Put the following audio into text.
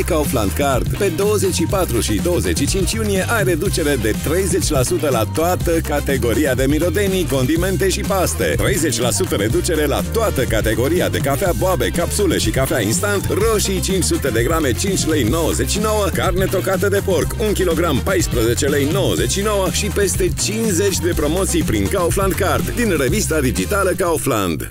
ai Kaufland Card. Pe 24 și 25 iunie ai reducere de 30% la toată categoria de mirodenii, condimente și paste. 30% reducere la toată categoria de cafea boabe, capsule și cafea instant, roșii 500 de grame 5 lei 99, carne tocată de porc 1 kg 14 lei 99 și peste 50 de promoții prin Kaufland Card din revista digitală Kaufland.